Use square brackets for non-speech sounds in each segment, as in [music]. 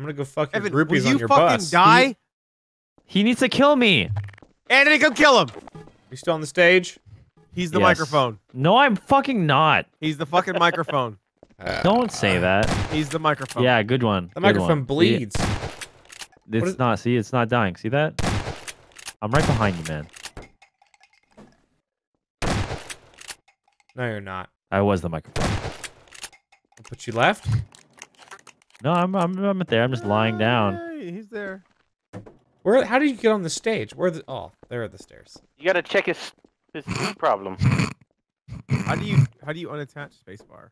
I'm gonna go fuck your Evan, groupies will on you your fucking bus. die? He needs to kill me. Anthony, come kill him. You still on the stage? He's the Yes. microphone. No, I'm fucking not. He's the fucking microphone. [laughs] Don't say that. He's the microphone. Yeah, good one. The good microphone one. bleeds. See, it's is- not. See, it's not dying. See that? I'm right behind you, man. No, you're not. I was the microphone. But you left? No, I'm I'm I'm there. I'm just lying down. Hey, he's there. Where? How did you get on the stage? Where? The, oh, there are the stairs. You gotta check his his problem. How do you how do you unattach spacebar?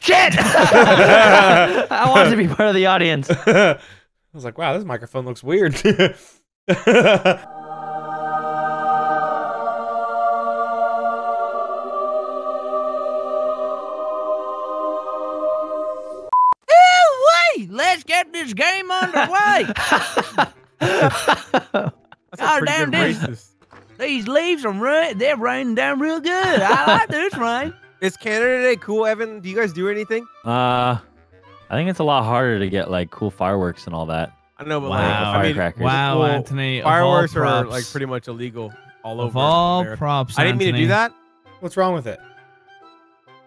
Shit! [laughs] I wanted to be part of the audience. [laughs] I was like, wow, this microphone looks weird. [laughs] underway. [laughs] That's a God pretty damn good this. These leaves are rain. They're raining down real good. I like [laughs] this rain. Is Canada Day cool, Evan? Do you guys do anything? Uh, I think it's a lot harder to get like cool fireworks and all that. I know, but Wow. like, I mean, Wow, well, Anthony. fireworks all are like pretty much illegal all Of over. all America. props, I didn't mean to do that. What's wrong with it?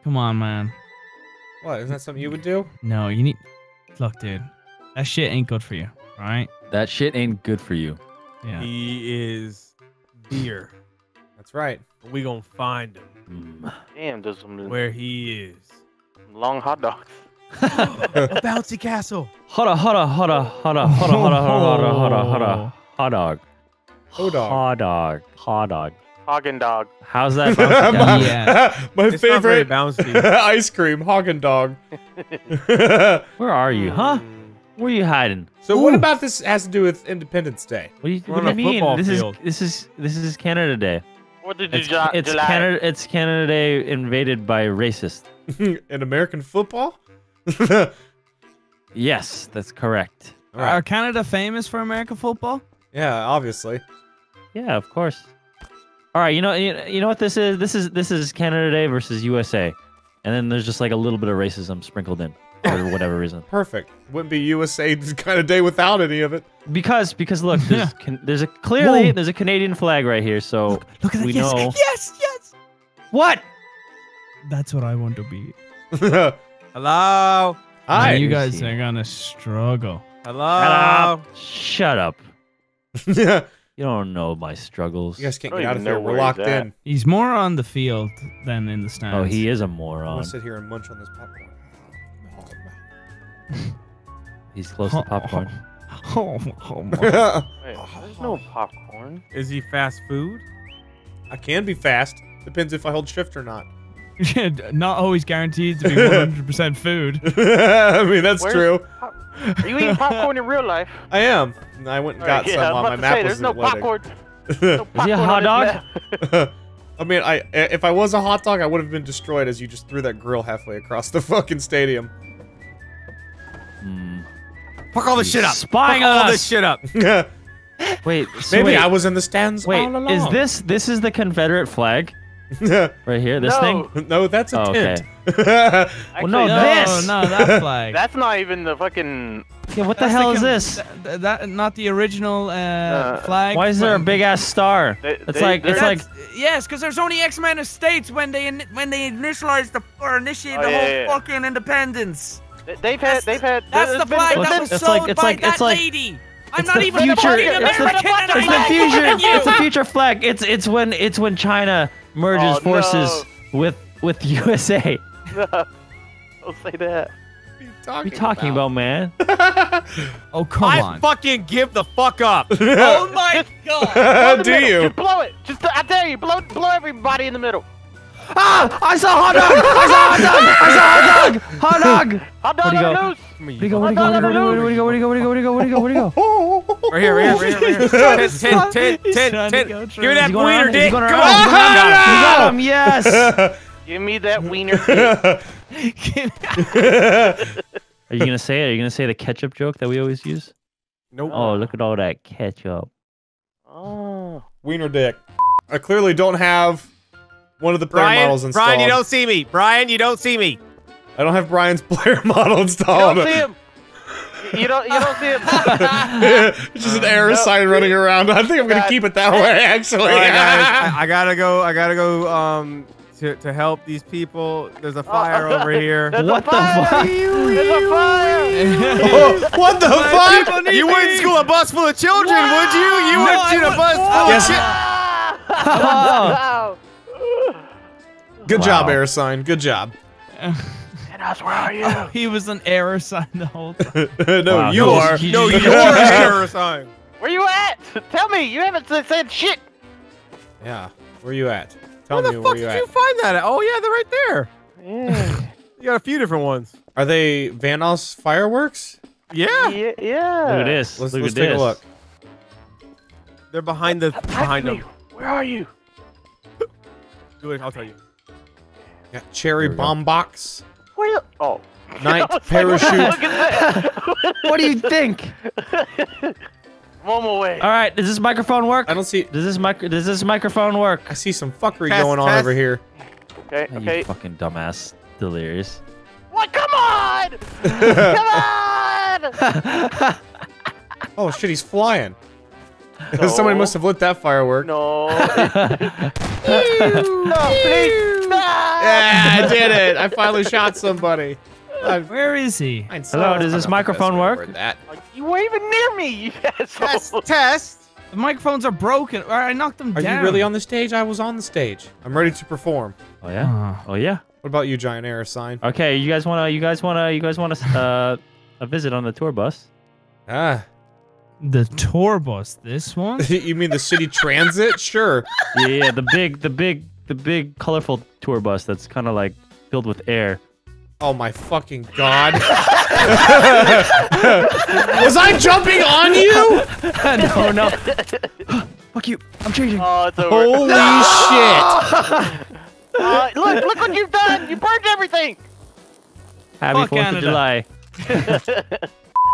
Come on, man. What? Isn't that something you would do? No, you need. Look, dude, that shit ain't good for you. All right. That shit ain't good for you. Yeah. He is deer. That's right. We gonna find him Mm. Damn, there's some where he is. long hot dogs. A [laughs] bouncy castle. Hoda, hoda, hoda, hoda, hoda, hoda, hoda, hoda, hoda, [laughs] hot dog. Hot dog. Hot dog. Hot dog. Hagen dog. How's that? [laughs] my. Yeah. my It's favorite bouncy. ice cream, Hagen dog. Where are you, huh? Where are you hiding? so, what about this has to do with Independence Day? What do you, what do you mean? This field. is this is this is Canada Day. What did you It's, July? it's July? Canada. It's Canada Day invaded by racists. [laughs] In American football? [laughs] Yes, that's correct. Are Canada famous for American football? yeah, obviously. Yeah, of course. All right, you know, you know, you know what this is? This is this is Canada Day versus USA, and then there's just like a little bit of racism sprinkled in for whatever reason. [laughs] Perfect. Wouldn't be USA [laughs] kind of day without any of it. Because because look, there's can, there's a clearly there's a Canadian flag right here, so Look at that. we yes, know yes, yes. what. That's what I want to be. [laughs] Hello. Hi. And you guys see. are gonna struggle. Hello. Shut up! you You don't know my struggles. You guys can't get out of there. We're locked in. He's more on the field than in the stands. Oh, he is a I'm moron. gonna sit here and munch on this popcorn. He's close to [laughs] popcorn. [laughs] Oh, oh, oh my. [laughs] Wait, there's no popcorn. Is he fast food? I can be fast. Depends if I hold shift or not. Not always guaranteed to be 100% food. I mean, that's Where's true. pop- Are you eating popcorn in real life? I am. I went and got Alright, yeah, some I was while about my to map say, was there's no loading. popcorn. No Is he a hot dog? I mean, I if I was a hot dog, I would have been destroyed as you just threw that grill halfway across the fucking stadium. Fuck all this shit up. Spying Fuck on all us. this shit up. [laughs] Wait, [laughs] so Maybe wait, I was in the stands Wait, all along. is this this is the Confederate flag right here? This No. thing? [laughs] no, that's a Oh, okay. tent. Well, no, Actually, No, this. no, that flag. That's not even the fucking. Yeah, what the That's hell is this? th- that not the original uh, flag. Why is there a big ass star? They- It's they- like it's like Yes, because there's only X amount of states when they in, when they initialized the or initiated Oh, the yeah, whole yeah, yeah. fucking independence. They- They've had. They've had. That's the flag there's that was it's sold like- it's by like- that like- lady. I'm it's not even future. fucking It's the, American. it's the not future. It's the future flag. It's it's when it's when China merges Oh, forces with with [laughs] USA. No, [laughs] Don't say that. What What are you talking about, man? [laughs] Oh come I on. I fucking give the fuck up. Oh my god. How do middle. you? Just blow it. Just I dare you. Blow blow everybody in the middle. Ah! I saw hot dog! I saw hot dog! I saw hot dog! Hot dog! Hot dog on loose! Where'd he go? Where'd he go? Where'd he go? Where'd he go? Where'd he go? Where'd he go? Where'd he go? Right here, right here, right here. Ten, ten, ten, ten, ten. Give me that wiener dick! Come on! You got him! Yes! Give me that wiener dick. Are you gonna say it? Are you gonna say the ketchup joke that we always use? Nope. Oh, look at all that ketchup. Oh. Wiener dick. I clearly don't have one of the player Brian, models installed. Brian, you don't see me. Brian, you don't see me. I don't have Brian's [laughs] player model installed. You don't see him. [laughs] You don't you don't see him. it's just an error No. sign running around. I think I'm gonna keep it that way, actually. All right, guys. I, [laughs] I gotta go. I gotta go. Um, to to help these people. There's a fire over here. There's What a the fire. fuck? There's a fire. Oh, what the fuck? You wouldn't school a bus full of children, would you? You No, wouldn't I shoot a bus full Yes. of children. Wow. Good job, Wow. air sign. Good job. Thanos, where are you? [laughs] he was an error sign the whole time. [laughs] no, Wow, you he are. just- No, [laughs] you're a terror sign. Where you at? Tell me. You haven't said- said shit. Yeah. Where you at? Tell Where me the where the fuck did you find that? At? Oh yeah, they're right there. Yeah. You got a few different ones. Are they Vanoss fireworks? Yeah, yeah. yeah. Look at this. Let's, Look let's at take this. a look. they're behind the Attack behind me. them. Where are you? Do it. I'll tell you. Got cherry There we go. bomb box. Where? You? Oh. Night [laughs] I was like, parachute. What the [laughs] What do you think? [laughs] One more way. All right, does this microphone work? I don't see. Does this mic does this microphone work? I see some fuckery Test, going on test. over here. Okay. You Okay. fucking dumbass. Delirious. What? Come on! Come on! Oh shit, he's flying. Somebody must have lit that firework. No. no, please. No. [laughs] [laughs] Yeah, I did it. I finally shot somebody. I- Where is he? I- Hello, does this I'm not the best microphone work? That. You weren't even near me, you asshole. Test. Test. The microphones are broken. I knocked them Are down. Are you really on the stage? I was on the stage. I'm ready to perform. Oh yeah. Oh. Oh yeah. What about you, giant air sign? Okay, you guys wanna you guys wanna you guys wanna uh a visit on the tour bus? Ah, The tour bus. This one. [laughs] you mean the city transit? Sure. Yeah, yeah, the big the big the big colorful tour bus that's kind of like filled with air. Oh my fucking god. [laughs] was I jumping on you? [laughs] no, no. [gasps] Fuck you. I'm changing. Oh, it's over. Holy [laughs] shit. Uh, look, look what you've done. You burned everything. Happy fuck Fourth of July.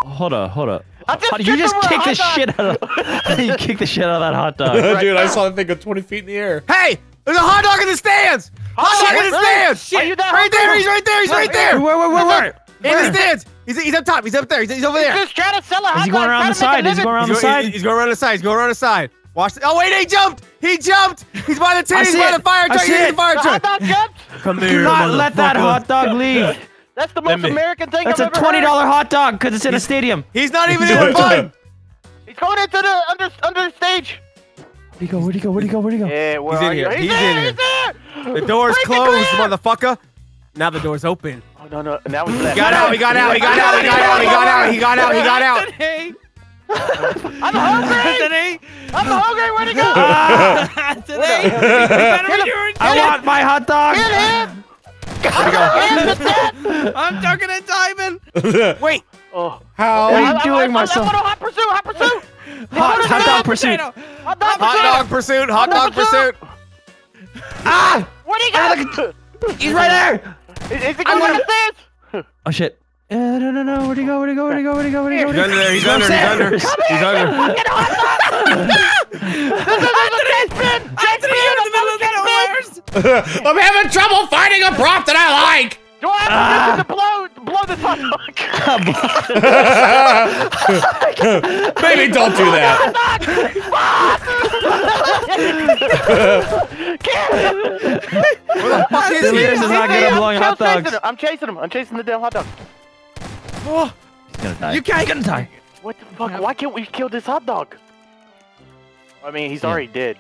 hold up, hold up. Just How did you just him with a kick the dog. shit out of you kicked the shit out of that hot dog. Dude, I saw that thing go 20 feet in the air. Hey, there's a hot dog in the stands. Hot dog in the Really? stands. Are you that Right there. He's right there. He's right there. Where, where, where, where? In the stands. He's, he's up top. He's up there. He's, he's over He's there. just trying to sell a hot Is he dog, going around the to make a side? Is he going around the He's, go- side? he's, he's going around the side. He's going around the side. Watch. The, oh wait, he jumped. He jumped. He's by the tent. He's by it. the fire truck. He's in the fire The hot truck. dog jumped. Come here, Do not let that hot dog leave. [laughs] That's the most American thing That's I've a ever twenty heard. hot dog because it's in a stadium. He's not even in a bun. He's going into the under under stage. Where'd he go? Where'd he go? Where'd he go? Where'd he go? Yeah, where He's in are here. you? He's there, in He's there. The door's Break closed, glass. motherfucker. Now the door's open. Oh no no! Now he's He left. got out. He got out. He got out. He got out. He got out. He got out. He got out. Anthony. [laughs] I'm hungry. Anthony. I'm hungry. Where'd he go? [laughs] Anthony. You better Get him. be doing I want my hot dog. Get him! Get him to death! I'm ducking and diving. [laughs] Wait. Oh. How? What are you I- I- doing, I- Marcel? I want a hot pursuit! Hot pursuit! Hot, hot dog pursuit. Hot dog Hot dog pursuit. Hot dog pursuit. Ah! Where'd he go? He's right there. Is, is he going gonna- upstairs? Oh shit. Uh, no, no, no. Where'd he go? Where'd he go? Where'd he go? Where'd he go? Where'd he go? He's under there. He's under. He's under. He's under. Fucking hot dog! [laughs] this is a chase spin! Chase Anthony, you're in the middle of the doors. [laughs] I'm having trouble finding a prop that I like. Do I have permission ah. to blow, to blow this hot dog? Baby, don't do that. [laughs] Fuck is Delirious he? is not good at blowing I'm hot chasing dogs. him. I'm chasing him. I'm chasing the damn hot dog. He's gonna die. You can't. He's gonna die. What the fuck? Why can't we kill this hot dog? I mean, he's Yeah. already dead.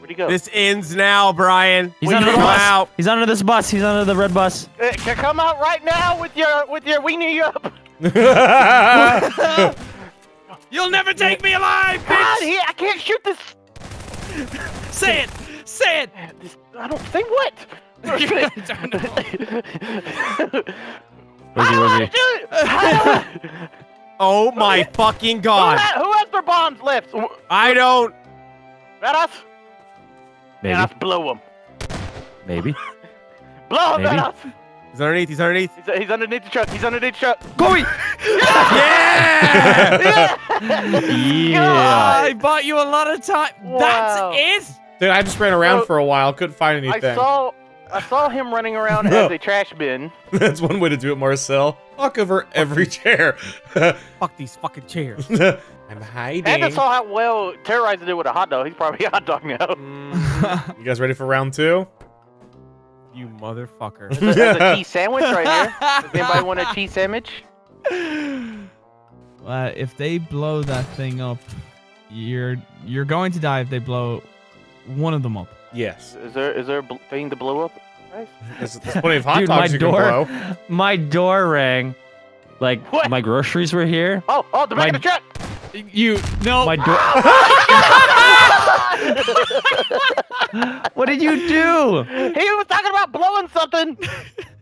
Where'd he go? This ends now, Brian. He's We under the bus. out. He's under this bus. He's under the red bus. Uh, come out right now with your with your weenie up. [laughs] You'll never take me alive, God, he, I can't shoot this. Say it. Say it. this I don't think what. Where's he? Where's he? Do [laughs] I- Oh my fucking Who, god. who has their bombs left? I don't. That us? Maybe. And us blow him. Maybe. [laughs] Blow him, Maybe. Thanos. He's underneath. He's underneath. He's, he's underneath the truck. He's underneath the truck. Going. Yeah! Yeah. [laughs] I bought you a lot of time. Wow. That's it. Dude, I just ran around So- for a while. Couldn't find anything. I anything. saw I saw him running around as a trash bin. [laughs] That's one way to do it, Marcel. Fuck over every chair. [laughs] Fuck these fucking chairs. [laughs] I'm hiding. And I saw how well terrorizing it with a hot dog. He's probably a hot dog now. Mm, You guys ready for round two? you motherfucker. There's a, there's a cheese sandwich right here. Does anybody want a cheese sandwich? Uh, if they blow that thing up, you're you're going to die if they blow one of them up. Yes. Is there is there a thing to blow up? Guys? [laughs] There's, there's plenty of hot Dude, my you door, can blow. [laughs] my door rang. Like What? my groceries were here. Oh, oh, the back My- of the truck! You no. My door. [laughs] what did you do? He was talking about blowing something,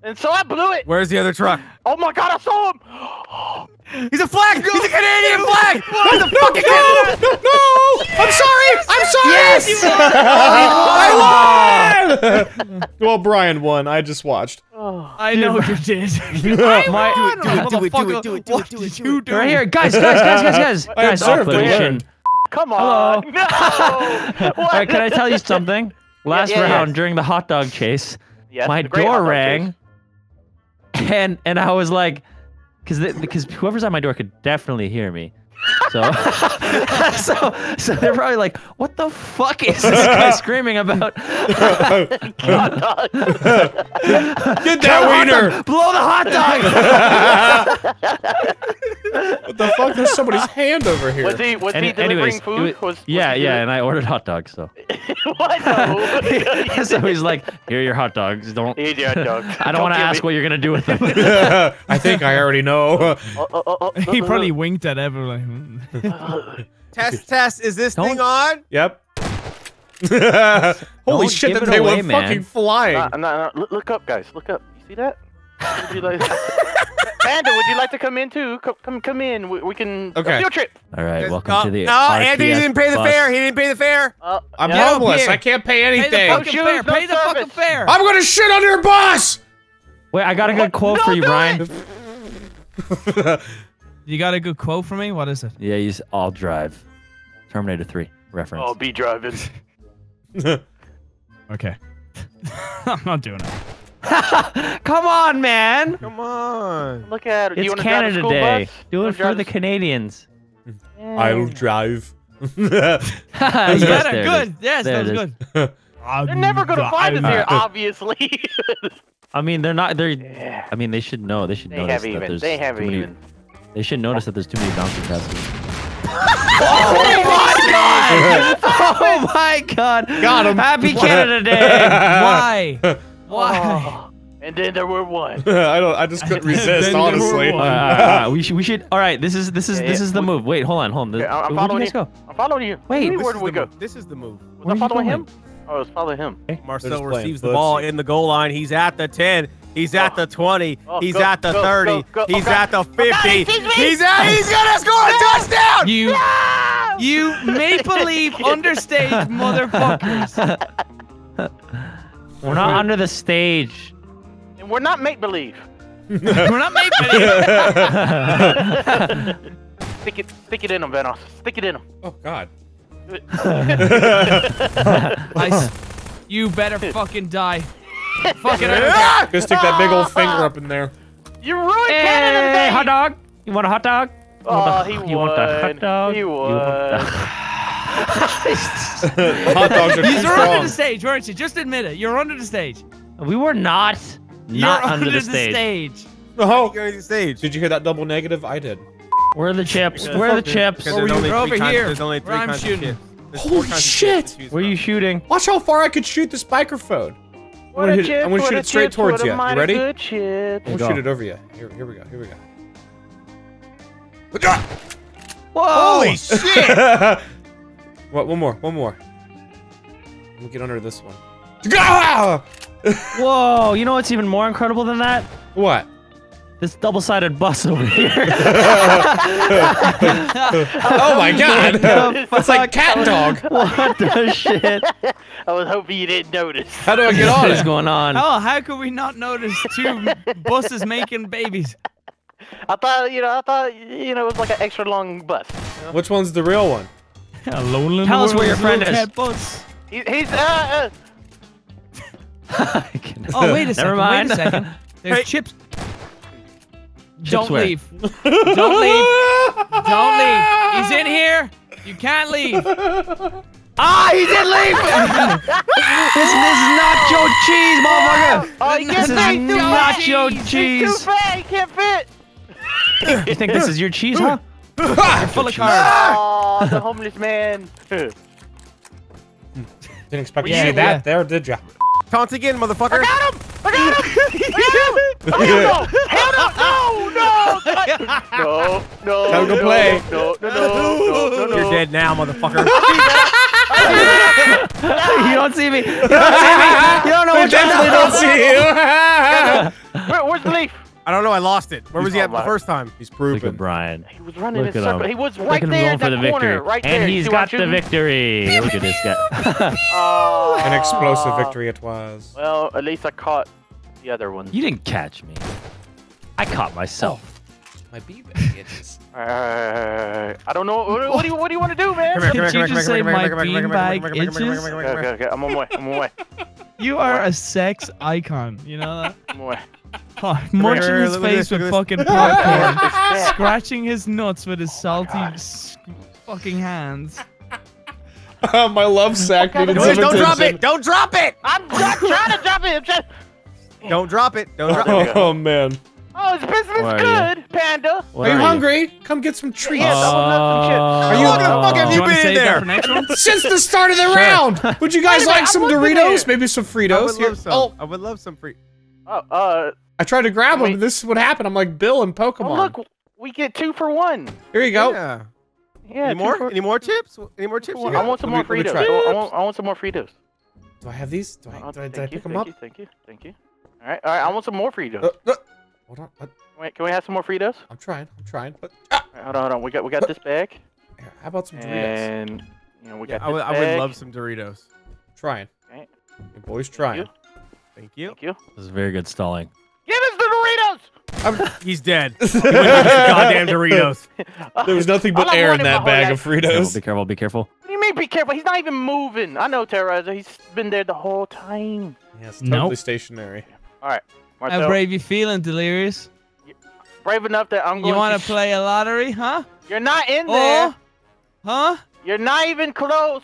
and so I blew it. Where's the other truck? Oh my god, I saw him! [gasps] He's a flag! He's a Canadian flag! What the fuck is No, no, no! I'm sorry! I'm sorry! Yes! [laughs] I won! [laughs] well, Brian won. I just watched. Oh. I know you did. [laughs] My- do it, do it, do it, do it, do it, What do it, did do you it. do? Right here, guys, guys, guys, guys, guys, I guys. observed I'll and finish learned. in- Come Hello. on! No! All right, can I tell you something? Last yeah, yeah. round during the hot dog chase, Yes, my the great hot door dog rang, and and I was like, because because whoever's at my door could definitely hear me. So, [laughs] so, so they're probably like, "What the fuck is this guy [laughs] screaming about?" chase. Hot dog. Get that wiener! Blow the hot dog! [laughs] What the fuck? There's somebody's hand over here. Was he was Any- he delivering anyways, food? was- Was, was yeah, he yeah, doing- and I ordered hot dogs. So, what? So he's like, "Here are your hot dogs. Don't." Here's your hot dog. I don't want to ask me- what you're gonna do with them. I think I already know. Oh, oh, oh, oh, he oh, probably oh. winked at everyone. Hmm. Like. [laughs] Test, test. Is this Don't- thing on? yep. [laughs] Holy Don't shit, give that it thing away, went man. fucking flying. Nah, nah, nah, Look, look up, guys. Look up. You see that? Would you like... [laughs] Panda, would you like to come in too? Come, come, come in. We, we can. a Okay. field trip. All right, Yes, welcome no, to the No, Andy RTS didn't pay the bus. fare. He didn't pay the fare. Uh, I'm yeah. homeless. here. I can't pay Pay the anything. fucking shoes, fare. no Pay the fucking service. fare. I'm gonna shit on your bus! Wait, I got a good quote No, for you, do Brian. You got a good quote for me? What is it? Yeah, he's all drive. Terminator 3 reference. Oh, be driving. [laughs] Okay. [laughs] I'm not doing it. [laughs] Come on, man! Come on. Look at it. Do you It's drive Canada Day. bus? Do it for the the- Canadians. I'll drive. yes, Better. there it Good. is. Yes, There that was good. They're never gonna find us here, obviously. I mean, they're not. They're. yeah. I mean, they should know. They should They notice have that even. there's They have too many. even. They should notice that there's too many bouncy passes. [laughs] oh my god! Oh my god! Got him. Happy Canada Day! [laughs] Why? Why? Oh, and then there were one. [laughs] I don't. I just couldn't resist, honestly. were All right, all right, all right, we should. We should. All right. This is. This is. Yeah, This yeah. is the We- move. Wait. Hold on. Hold on. Yeah, I'm Where'd you following guys you. go? I'm following you. Wait, Where This did is we go? move. This is the move. Was Where I you following him? Oh, I was following him. Marcel receives the ball in the goal line. He's at the 10. He's at the 20. Oh, He's go, at the go, 30. go, go. He's at the 50. Oh, God, he sees he's at. He's gonna score a [laughs] touchdown. You, you Maple Leaf [laughs] understage motherfuckers. We're not under the stage. And we're not make believe. We're not make believe. [laughs] Stick it, stick it in him, Vanoss. Stick it in him. Oh God. I s- you better fucking die. Fucking Ah! Just stick that big old [laughs] finger up in there. You ruined Canada Hey, Day. hot dog. You want a hot dog? You Oh, want he the, would. you want the hot dog? He You want would. [laughs] The hot dogs are [laughs] too You're under the stage, weren't you? Just admit it. You're under the stage. we were not. Not You're under, the stage. Oh, Going to the stage. did you hear that double negative? I did. Where are the chips? Because- Where are the chips? Because Where there's only you? Over here, There's only where I'm shooting. Holy four kinds of chips shit! Where are you shooting? Watch how far I could shoot this microphone. I'm gonna, hit, chip, I'm gonna shoot it straight chip, towards you. You ready? I'm Go. gonna shoot it over you. Here, here we go. Here we go. Whoa! Holy [laughs] shit! [laughs] what? One more. One more. Let me get under this one. [laughs] Whoa! You know what's even more incredible than that? What? This double-sided bus over here. [laughs] [laughs] Oh my god! It's like fuck? cat dog. [laughs] what the shit? I was hoping you didn't notice. How do I get on What is going on? Oh, how could we not notice two buses making babies? I thought, you know, I thought, you know, it was like an extra long bus. Which one's the real one? Alone in Tell us where world your is friend little is. cat bus. He, he's, uh, uh, Oh, wait a second. Never mind. Wait a second. There's Hey. chips. Chips Don't where? leave. Don't leave. Don't leave. He's in here. You can't leave. ah, he did leave. this, [laughs] this is nacho cheese, motherfucker. Oh, he This can't is fit. He's too nacho fat. He's cheese. too fat. He can't fit. You think this is your cheese, huh? You're full of carbs. Oh, the homeless man. Didn't expect Yeah, to see yeah. that there, did ya? Taunt again, motherfucker. got him! I got him! I got him! Hell no! [laughs] No! No! No! Time to no, play. No! No! No! No! No! no. You're dead now, motherfucker. [laughs] [laughs] you don't see me. You don't see me. You don't know I what you're definitely don't see you. Where, where's the leaf? I don't know. I lost it. Where was he Oh at the my- first time? He's Look proven. at Brian. He was running Look in at circle. him. He was Look right at him there going in for that the corner. victory. Right there. and You he's see got what I'm the shooting? victory. Look at this guy. Oh. An explosive victory it was. Well, at least I caught the other one. you didn't catch me. I caught myself. My beanbag itches. Uh, I don't know. What, what do you What do you want to do, man? Come here, come Did you just say my come here, come beanbag come here, come here, itches? Okay, okay, okay. I'm on my way. I'm on my way. You are a sex icon. You know that? I'm on my way. Oh, munching here, his face this, with fucking popcorn. Scratching his nuts with his salty God. fucking hands. My love sack needed Don't, some don't drop it! Don't drop it! I'm not trying to drop it. I'm [laughs] trying. Don't drop it! Don't drop There it! Oh man. Oh, his business Where is are good, Panda. What are you are hungry? Come get some treats. Yes, I would love some chips. Are you- you what the fuck have you you been in there? for next one? [laughs] Since the start of the round, would you guys Wait minute, like some Doritos? Maybe some I Fritos? would Here- love some. Oh, I would love some free. Oh, uh, I tried to grab Wait. them. This is what happened. I'm like Bill in Pokemon. oh, look, we get two for one. Here you go. Yeah. Yeah, Any more? For, Any more chips? Any more chips? I want some more me- let Fritos. I want, I want some more Fritos. Do I have these? Do I, Oh, do I, did thank I you, pick them thank up? you, thank you, thank you. All right, all right. I want some more Fritos. Uh, uh, hold on. What? Wait, can we have some more Fritos? I'm trying. I'm trying. But, ah, All right, hold on, hold on. We got we got this bag, here, how about some Doritos? and you know we Yeah, got I would, this I bag. would love some Doritos. trying. Okay. Your boy's Thank trying. you. Thank you. Thank you. This is very good stalling. Give us the Doritos. He's dead. [laughs] He wouldn't eat the goddamn Doritos. [laughs] There was nothing but air in that bag whole of Careful, Fritos. be careful, be careful. What do you mean? Be careful. He's not even moving. I know Terroriser. He's been there the whole time. Yes, totally Nope. stationary. All right, How Marcel. brave you feeling, Delirious? brave enough that I'm going You want to. to play a lottery, huh? You're not in there. Oh, huh? You're not even close.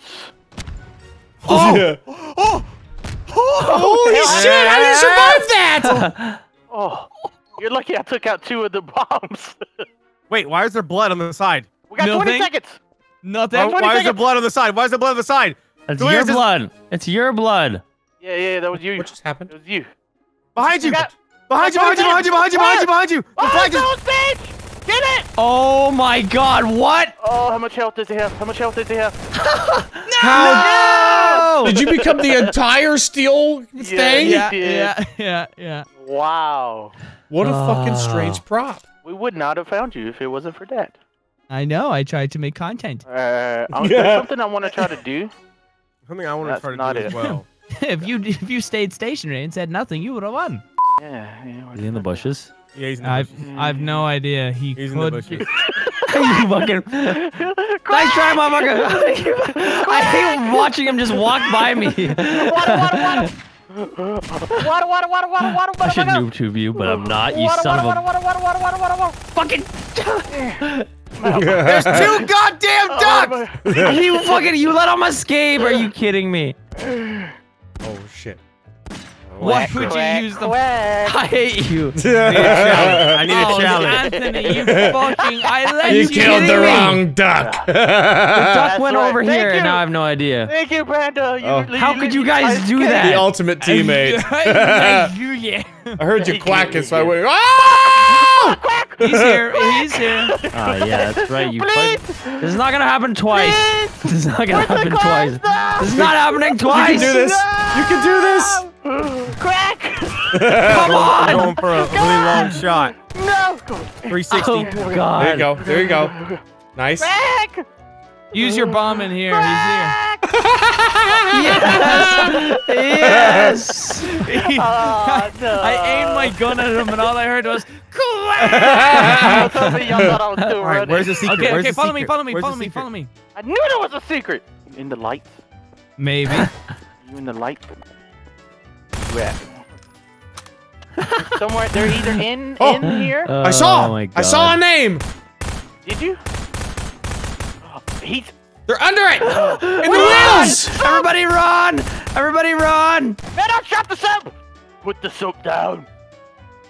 Oh! [laughs] Yeah. Oh! [laughs] oh Holy hell, shit! How did you survive that? [laughs] Oh, you're lucky I took out two of the bombs. Wait, why is there blood on the side? we got 20 Nothing? seconds. Nothing. Why, 20 why is there blood on the side? Why is there blood on the side? It's So your here's this- blood. It's your blood. Yeah, yeah, that was you. What just happened? It was you. Behind you! We got- Behind you! Behind you! Behind you! Behind you! Behind you! Behind you! The Oh, flag it's is. on! Get it! Oh my god, what? Oh, how much health does he have? How much health does he have? [laughs] How No! [laughs] did you become the entire steel thing? Yeah. Yeah, did. yeah, yeah, yeah. Wow. What a fucking Ah. strange prop. We would not have found you if it wasn't for that. I know. I tried to make content. Uh, [laughs] Yeah. There's something I want to try to do. Something I want to try to not do as well. [laughs] if you if you stayed stationary and said nothing, you would have won. Yeah. yeah Is he in the bushes? Yeah, he's in the I've bushes. I've no mm-hmm. idea. He He's in the could. bushes. [laughs] [laughs] you fucking. Nice try, motherfucker. I hate watching him just walk by me. Water, water, water. Water, water, water, water, water, I should water. YouTube you, but I'm not. You water, son water, of water, a water, water, water, water, water, water. fucking. There's two goddamn oh, ducks! you fucking. You let him escape. Are you kidding me? Oh shit. Why would you Quack, use the? quack. I hate you. [laughs] I need a Oh, challenge. Anthony, you fucking! I [laughs] let You you. killed the me? wrong duck. The [laughs] duck That's went right. over Thank here, you. and now I have no idea. Thank you, Panda. You, Oh. you- How could you guys do that? the ultimate teammate. yeah. I heard you Thank quacking, so I went. Oh! He's here. He's here. Oh yeah, that's right. You Please, played. This is not gonna happen twice. please. This is not gonna happen glass? twice. This is not happening twice. You twice. can do this. You can do this. Crack. [laughs] Come I'm on. going for a really long shot. No. 360. Oh god. There you go. There you go. Nice. Crack. Use your bomb in here. He's here. [laughs] Yes. yes. Oh, [laughs] no. I aimed my gun at him, and all I heard was. I thought y'all thought I was still All right, where's the secret? Okay, Where's okay, the follow me, follow me, Where's follow me, follow me. I knew there was a secret. In the light. Maybe. You in the light. You [laughs] at? Somewhere they're either in [laughs] Oh. in here. I saw. Oh my I saw a name. Did you? He's They're under it. [gasps] In the Run! wheels. Everybody run! Everybody run! man. I shot the soap. Put the soap down.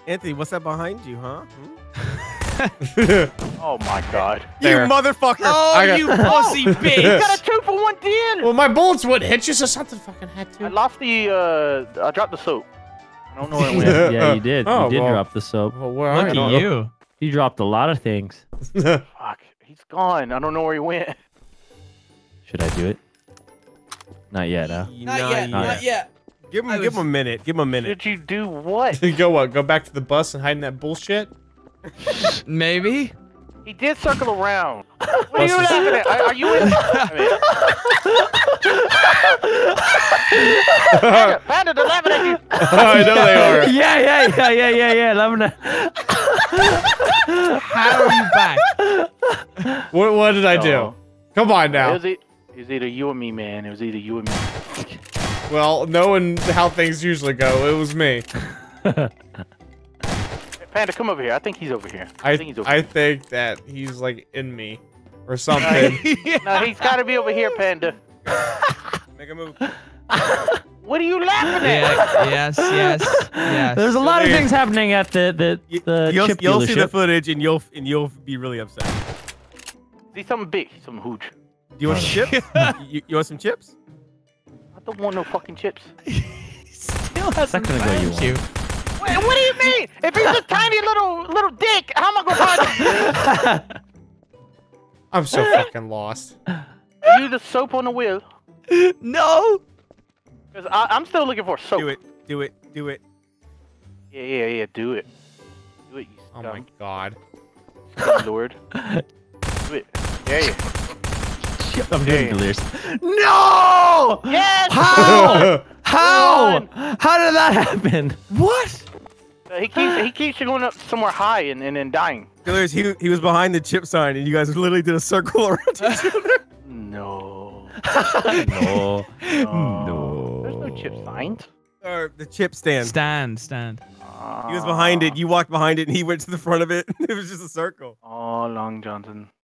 Anthony, what's that behind you, huh? Hmm? [laughs] [laughs] Oh my god. There. You motherfucker! Oh, I got- you [laughs] pussy You bitch! got a two for one deal. well, my bullets wouldn't hit you, so something fucking had to. I to. lost the. uh I dropped the soap. I don't know where it went. Yeah, yeah, you did. [laughs] Oh, you did well. drop the soap. Well, where Look at you. You dropped a lot of things. Fuck. He's gone. I don't know where he went. Should I do it? Not yet, huh? Not yet, Not not yet. Give him, I give him a minute. Give him a minute. Did you do what? Go what? Go back to the bus and hide in that bullshit? [laughs] Maybe. He did circle around. [laughs] What are you laughing at? Are, are you in? [laughs] Panda, Panda, they're laughing at you. I know they are. yeah, yeah, yeah, yeah, yeah, yeah. Loving it. How are you back? What, what did I do? No. Come on It now. was, e- it was either you or me, man. It was either you or me. Well, knowing how things usually go, it was me. Hey, Panda, come over here. I think he's over here. I, I think he's over I here. think that he's like in me or something. [laughs] No, he's got to be over here, Panda. [laughs] Make a move. [laughs] What are you laughing at? Yeah, yes, yes, yes. There's a lot of things happening at the the, the you'll chip you'll see the footage and you'll and you'll be really upset. See something big, something huge. Do you want some chips? you, you want some chips? I don't want no fucking chips. Still hasn't Second ago you found you. Wait, what do you mean? If he's a tiny little little dick, how am I gonna find him? [laughs] I'm so [laughs] fucking lost. Are you the soap on the wheel? No. Cause I, I'm still looking for soap. Do it. Do it. Do it. Yeah, yeah, yeah. Do it. Do it, you Oh my god. lord. [laughs] Do it. Yeah, yeah. I'm doing Yeah. delirious. No! Yes. How? How? How did that happen? What? Uh, he keeps he keeps going up somewhere high and, and then dying. Killers, he he was behind the chip sign, and you guys literally did a circle [laughs] around each other. [laughs] No. No. No. There's no chip signs. Or the chip stand. Stand, stand. He was behind it. You walked behind it, and he went to the front of it. [laughs] it was just a circle. Oh, Long Johnson.